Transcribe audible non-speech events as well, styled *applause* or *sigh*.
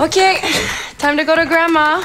Okay, *sighs* time to go to grandma.